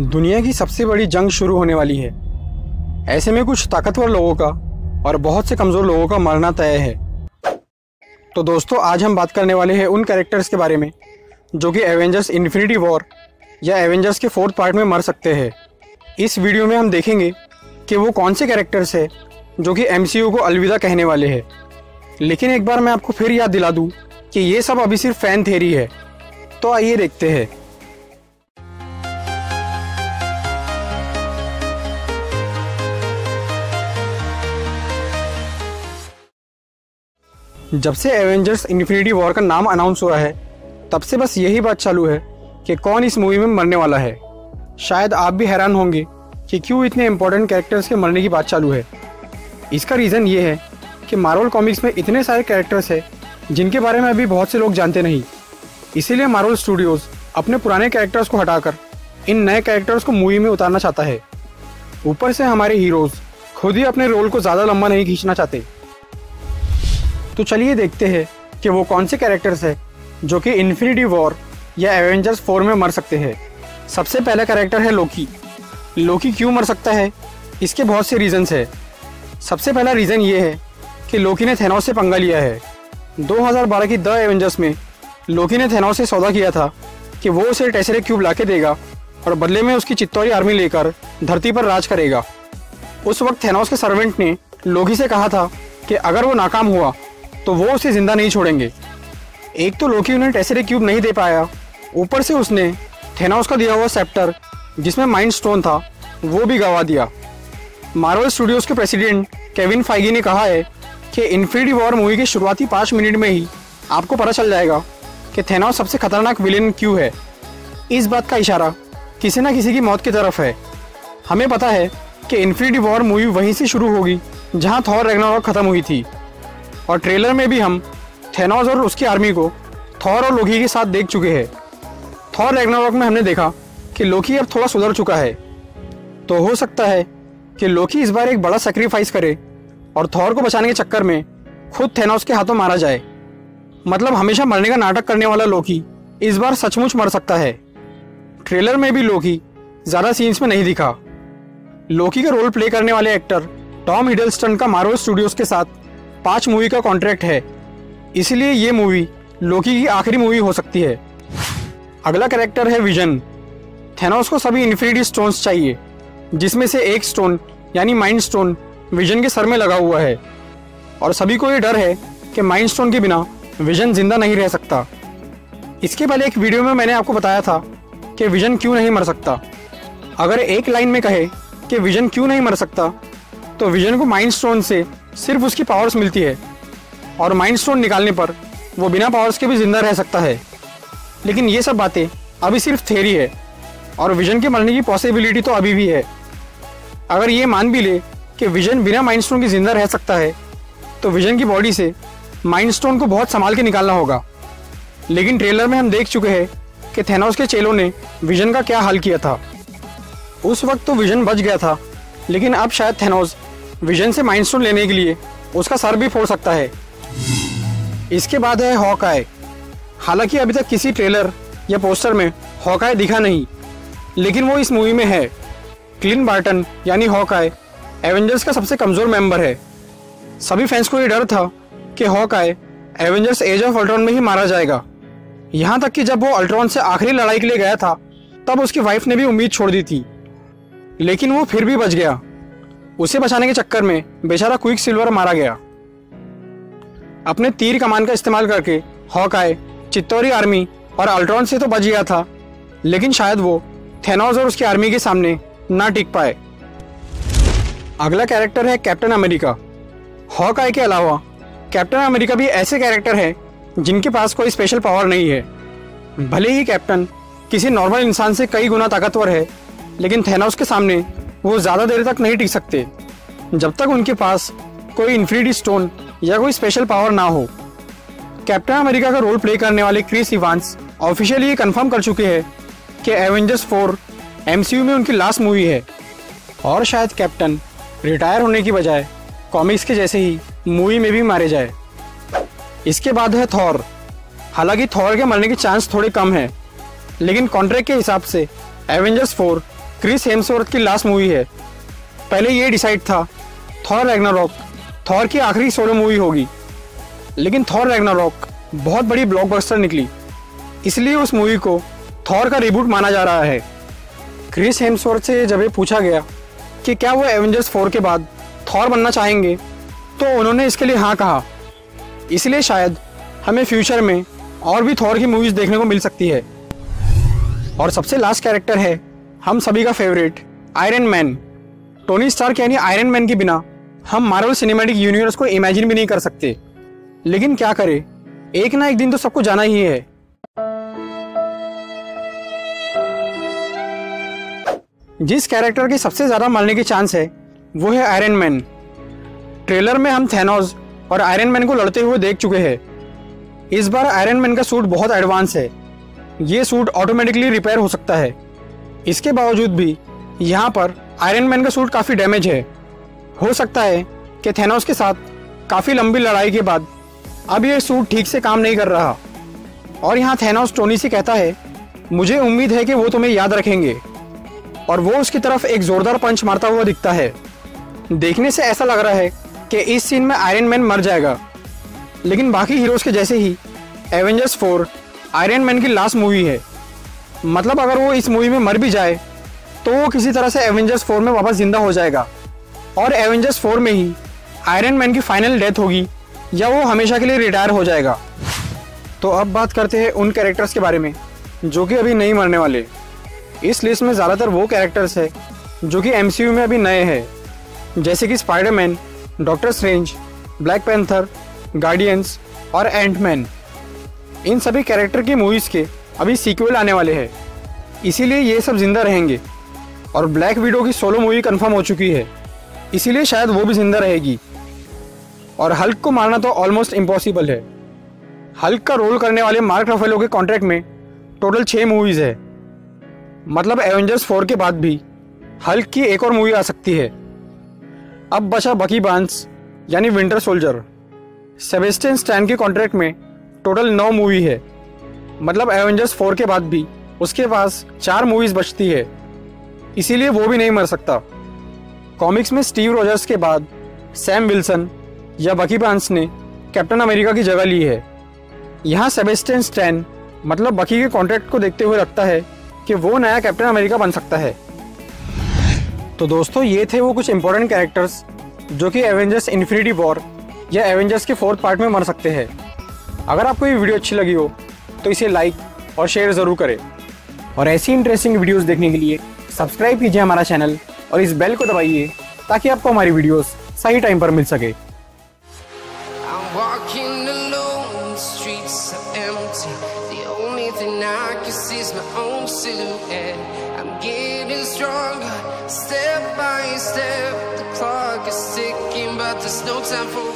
दुनिया की सबसे बड़ी जंग शुरू होने वाली है। ऐसे में कुछ ताकतवर लोगों का और बहुत से कमज़ोर लोगों का मरना तय है। तो दोस्तों, आज हम बात करने वाले हैं उन कैरेक्टर्स के बारे में, जो कि एवेंजर्स इन्फिनिटी वॉर या एवेंजर्स के फोर्थ पार्ट में मर सकते हैं। इस वीडियो में हम देखेंगे कि वो कौन से कैरेक्टर्स है, जो कि एमसीयू को अलविदा कहने वाले हैं। लेकिन एक बार मैं आपको फिर याद दिला दूँ कि ये सब अभी सिर्फ़ फ़ैन थेरी है। तो आइए देखते हैं। जब से एवेंजर्स इन्फिनिटी वॉर का नाम अनाउंस हुआ है, तब से बस यही बात चालू है कि कौन इस मूवी में मरने वाला है। शायद आप भी हैरान होंगे कि क्यों इतने इंपॉर्टेंट कैरेक्टर्स के मरने की बात चालू है। इसका रीज़न ये है कि मार्वल कॉमिक्स में इतने सारे कैरेक्टर्स हैं, जिनके बारे में अभी बहुत से लोग जानते नहीं। इसीलिए मार्वल स्टूडियोज़ अपने पुराने कैरेक्टर्स को हटाकर इन नए कैरेक्टर्स को मूवी में उतारना चाहता है। ऊपर से हमारे हीरोज़ खुद ही अपने रोल को ज़्यादा लंबा नहीं खींचना चाहते। तो चलिए देखते हैं कि वो कौन से कैरेक्टर्स है जो कि इन्फिनिटी वॉर या एवेंजर्स फोर में मर सकते हैं। सबसे पहला कैरेक्टर है लोकी लोकी क्यों मर सकता है? इसके बहुत से रीजंस है। सबसे पहला रीज़न ये है कि लोकी ने थेनोस से पंगा लिया है। 2012 की द एवेंजर्स में लोकी ने थेनोस से सौदा किया था कि वो उसे टेसरे क्यूब ला के देगा और बदले में उसकी चित्तौरी आर्मी लेकर धरती पर राज करेगा। उस वक्त थेनोस के सर्वेंट ने लोकी से कहा था कि अगर वो नाकाम हुआ तो वो उसे ज़िंदा नहीं छोड़ेंगे। एक तो लोकी उन्हें टेसरे क्यूब नहीं दे पाया। ऊपर से उसने थेनोस का दिया हुआ सेप्टर जिसमें माइंड स्टोन था, वो भी गवा दिया। मार्वल स्टूडियोज के प्रेसिडेंट केविन फाइगी ने कहा है कि इन्फिनिटी वॉर मूवी के शुरुआती पाँच मिनट में ही आपको पता चल जाएगा कि थेनोस सबसे खतरनाक विलेन क्यों है। इस बात का इशारा किसी न किसी की मौत की तरफ़ है। हमें पता है कि इन्फिनिटी वॉर मूवी वहीं से शुरू होगी, जहाँ थॉर रेगनारॉक खत्म हुई थी। और ट्रेलर में भी हम थेनोस और उसकी आर्मी को थॉर और लोकी के साथ देख चुके हैं। थॉर रेगनारॉक में हमने देखा कि लोकी अब थोड़ा सुधर चुका है। तो हो सकता है कि लोकी इस बार एक बड़ा सेक्रीफाइस करे और थॉर को बचाने के चक्कर में खुद थेनोस के हाथों मारा जाए। मतलब हमेशा मरने का नाटक करने वाला लोकी इस बार सचमुच मर सकता है। ट्रेलर में भी लोकी ज़्यादा सीन्स में नहीं दिखा। लोकी का रोल प्ले करने वाले एक्टर टॉम हिडलस्टन का मार्वल स्टूडियोज के साथ पाँच मूवी का कॉन्ट्रैक्ट है। इसलिए ये मूवी लोकी की आखिरी मूवी हो सकती है। अगला कैरेक्टर है विजन थेनोस को सभी इन्फिनिटी स्टोन्स चाहिए, जिसमें से एक स्टोन यानी माइंड स्टोन विजन के सर में लगा हुआ है। और सभी को ये डर है कि माइंड स्टोन के बिना विजन ज़िंदा नहीं रह सकता। इसके पहले एक वीडियो में मैंने आपको बताया था कि विजन क्यों नहीं मर सकता। अगर एक लाइन में कहे कि विजन क्यों नहीं मर सकता तो विजन को माइंड स्टोन से सिर्फ़ उसकी पावर्स मिलती है। और माइंड स्टोन निकालने पर वो बिना पावर्स के भी ज़िंदा रह सकता है। लेकिन ये सब बातें अभी सिर्फ़ थेरी है। और विजन के मरने की पॉसिबिलिटी तो अभी भी है। अगर ये मान भी ले कि विजन बिना माइंड स्टोन के ज़िंदा रह सकता है तो विजन की बॉडी से माइंड स्टोन को बहुत संभाल के निकालना होगा। लेकिन ट्रेलर में हम देख चुके हैं कि थेनोस के चेलों ने विजन का क्या हाल किया था। उस वक्त तो विजन बच गया था, लेकिन अब शायद थेनोस विजन से माइंड लेने के लिए, उसका सर भी फोड़ सकता है। इसके बाद है हॉकाय हालाँकि अभी तक किसी ट्रेलर या पोस्टर में हॉकाय दिखा नहीं, लेकिन वो इस मूवी में है। क्लिन बार्टन, यानी हॉकाय एवेंजर्स का सबसे कमज़ोर मेंबर है। सभी फैंस को ये डर था कि Hawkeye Avengers Age of Ultron में ही मारा जाएगा। यहाँ तक कि जब वो अल्ट्रॉन से आखिरी लड़ाई के लिए गया था, तब उसकी वाइफ ने भी उम्मीद छोड़ दी थी। लेकिन वो फिर भी बच गया। उसे बचाने के चक्कर में बेचारा क्विक सिल्वर मारा गया। अपने तीर कमान का इस्तेमाल करके हॉकाय, चित्तौरी आर्मी और अल्ट्रॉन से तो बच गया था, लेकिन शायद वो थेनोस और उसकी आर्मी के सामने ना टिक पाए। अगला कैरेक्टर है कैप्टन अमेरिका। हॉक हॉकाय के अलावा कैप्टन अमेरिका भी ऐसे कैरेक्टर है जिनके पास कोई स्पेशल पावर नहीं है। भले ही कैप्टन किसी नॉर्मल इंसान से कई गुना ताकतवर है, लेकिन थेनोस के सामने वो ज़्यादा देर तक नहीं टिक सकते। जब तक उनके पास कोई इन्फिनिटी स्टोन या कोई स्पेशल पावर ना हो। कैप्टन अमेरिका का रोल प्ले करने वाले क्रिस इवांस ऑफिशियली ये कंफर्म कर चुके हैं कि एवेंजर्स फोर एमसीयू में उनकी लास्ट मूवी है। और शायद कैप्टन रिटायर होने की बजाय कॉमिक्स के जैसे ही मूवी में भी मारे जाए। इसके बाद है थॉर हालाँकि थॉर के मरने के चांस थोड़े कम है, लेकिन कॉन्ट्रैक्ट के हिसाब से एवेंजर्स फोर क्रिस हेम्सवर्थ की लास्ट मूवी है। पहले ये डिसाइड था, थॉर रैग्नारॉक, थॉर की आखिरी सोलो मूवी होगी। लेकिन थॉर रैग्नारॉक बहुत बड़ी ब्लॉकबस्टर निकली। इसलिए उस मूवी को थॉर का रिबूट माना जा रहा है। क्रिस हेम्सवर्थ से जब ये पूछा गया कि क्या वो एवेंजर्स फोर के बाद थॉर बनना चाहेंगे तो उन्होंने इसके लिए हाँ कहा। इसलिए शायद हमें फ्यूचर में और भी थॉर की मूवीज़ देखने को मिल सकती है। और सबसे लास्ट कैरेक्टर है हम सभी का favourite Iron Man Tony Stark यानी आयरन मैन के बिना हम मार्वल सिनेमैटिक यूनिवर्स को इमेजिन भी नहीं कर सकते। लेकिन क्या करें? एक ना एक दिन तो सबको जाना ही है। जिस कैरेक्टर के सबसे ज़्यादा मरने के चांस है, वो है आयरन मैन ट्रेलर में हम थेनोज और आयरन मैन को लड़ते हुए देख चुके हैं। इस बार आयरन मैन का सूट बहुत एडवांस है। ये सूट ऑटोमेटिकली रिपेयर हो सकता है। इसके बावजूद भी यहाँ पर आयरन मैन का सूट काफ़ी डैमेज है। हो सकता है कि थैनोस के साथ काफ़ी लंबी लड़ाई के बाद अब ये सूट ठीक से काम नहीं कर रहा। और यहाँ थैनोस टोनी से कहता है, मुझे उम्मीद है कि वो तुम्हें याद रखेंगे। और वो उसकी तरफ़ एक जोरदार पंच मारता हुआ दिखता है। देखने से ऐसा लग रहा है कि इस सीन में आयरन मैन मर जाएगा। लेकिन बाकी हीरोज के जैसे ही एवेंजर्स फोर आयरन मैन की लास्ट मूवी है। मतलब अगर वो इस मूवी में मर भी जाए तो वो किसी तरह से एवेंजर्स फोर में वापस ज़िंदा हो जाएगा। और एवेंजर्स फोर में ही आयरन मैन की फाइनल डेथ होगी, या वो हमेशा के लिए रिटायर हो जाएगा। तो अब बात करते हैं उन कैरेक्टर्स के बारे में, जो कि अभी नहीं मरने वाले। इस लिस्ट में ज़्यादातर वो कैरेक्टर्स है, जो कि एमसीयू में अभी नए हैं। जैसे कि Spiderman Doctor Strange Black Panther Guardians और एंटमैन इन सभी कैरेक्टर की मूवीज़ के अभी सीक्वल आने वाले हैं। इसीलिए ये सब ज़िंदा रहेंगे। और ब्लैक वीडो की सोलो मूवी कंफर्म हो चुकी है। इसीलिए शायद वो भी ज़िंदा रहेगी। और हल्क को मारना तो ऑलमोस्ट इम्पॉसिबल है। हल्क का रोल करने वाले मार्क रफेलो के कॉन्ट्रैक्ट में टोटल छः मूवीज़ है। मतलब एवेंजर्स फोर के बाद भी हल्क की एक और मूवी आ सकती है। अब बचा बकी बाँस यानी विंटर सोल्जर सेबेस्टियन स्टैन के कॉन्ट्रैक्ट में टोटल नौ मूवी है। मतलब एवेंजर्स फोर के बाद भी, उसके पास चार मूवीज़ बचती है। इसीलिए वो भी नहीं मर सकता। कॉमिक्स में स्टीव रोजर्स के बाद सैम विल्सन या बकी बाँस ने कैप्टन अमेरिका की जगह ली है। यहाँ सेबेस्टियन स्टैन मतलब बकी के कॉन्ट्रैक्ट को देखते हुए लगता है कि वो नया कैप्टन अमेरिका बन सकता है। तो दोस्तों, ये थे वो कुछ इंपॉर्टेंट कैरेक्टर्स जो कि एवेंजर्स इन्फिनिटी वॉर या एवेंजर्स के फोर्थ पार्ट में मर सकते हैं। अगर आपको ये वीडियो अच्छी लगी हो तो इसे लाइक और शेयर ज़रूर करें और ऐसी इंटरेस्टिंग वीडियोस देखने के लिए सब्सक्राइब कीजिए हमारा चैनल और इस बेल को दबाइए ताकि आपको हमारी वीडियोस सही टाइम पर मिल सके step by step. The clock is ticking, but there's no time for.